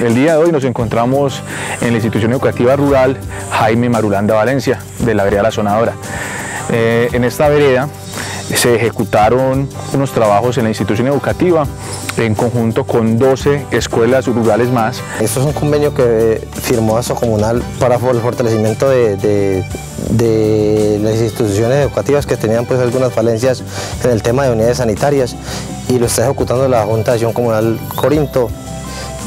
El día de hoy nos encontramos en la institución educativa rural Jaime Marulanda Valencia, de la vereda La Sonadora. Eh, en esta vereda se ejecutaron unos trabajos en la institución educativa en conjunto con 12 escuelas rurales más. Esto es un convenio que firmó ASO Comunal para el fortalecimiento de, las instituciones educativas que tenían pues algunas falencias en el tema de unidades sanitarias y lo está ejecutando la Junta de Acción Comunal Corinto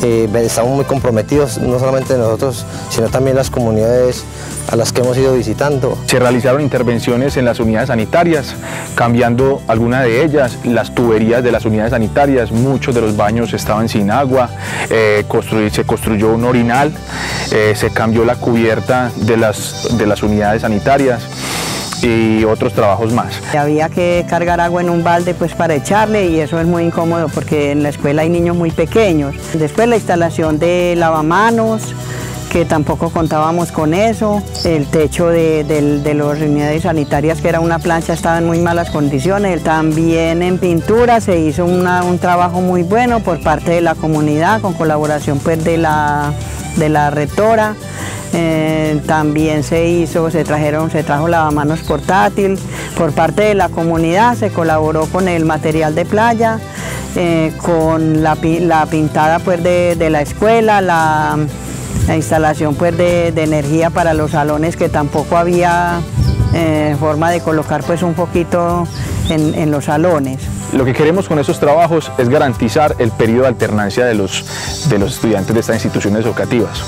eh, estamos muy comprometidos, no solamente nosotros, sino también las comunidades a las que hemos ido visitando. Se realizaron intervenciones en las unidades sanitarias, cambiando algunas de ellas, las tuberías de las unidades sanitarias, muchos de los baños estaban sin agua, eh, se construyó un orinal, eh, se cambió la cubierta de las, de las unidades sanitarias y otros trabajos más. Había que cargar agua en un balde pues para echarle y eso es muy incómodo porque en la escuela hay niños muy pequeños. Después la instalación de lavamanos, que tampoco contábamos con eso. El techo de, de, las unidades sanitarias, que era una plancha, estaba en muy malas condiciones. También en pintura se hizo un trabajo muy bueno por parte de la comunidad, con colaboración pues, de, la, de la rectora. Eh, también se hizo, se trajeron, se trajo lavamanos portátil. Por parte de la comunidad se colaboró con el material de playa, eh, con la, pintada pues, de, la escuela, la, instalación pues, de, energía para los salones que tampoco había eh, forma de colocar pues, un poquito en los salones. Lo que queremos con esos trabajos es garantizar el periodo de alternancia de los, de los estudiantes de estas instituciones educativas,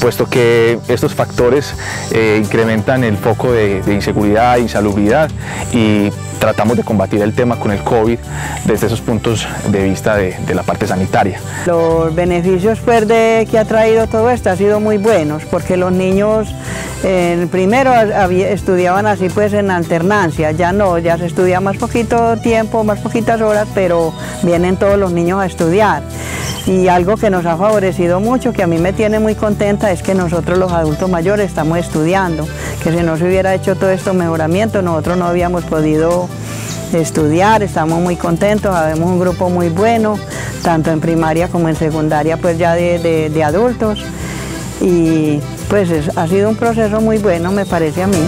puesto que estos factores eh, incrementan el foco de, inseguridad, insalubridad y tratamos de combatir el tema con el COVID desde esos puntos de vista de, la parte sanitaria. Los beneficios pues, que ha traído todo esto han sido muy buenos porque los niños primero estudiaban así pues en alternancia, ya no, ya se estudia más poquito tiempo, más poquitas horas, pero vienen todos los niños a estudiar. Y algo que nos ha favorecido mucho, que a mí me tiene muy contenta, es que nosotros los adultos mayores estamos estudiando, que si no se hubiera hecho todo esto mejoramiento, nosotros no habíamos podido estudiar, estamos muy contentos, habemos un grupo muy bueno, tanto en primaria como en secundaria, pues ya de adultos. Y pues ha sido un proceso muy bueno, me parece a mí.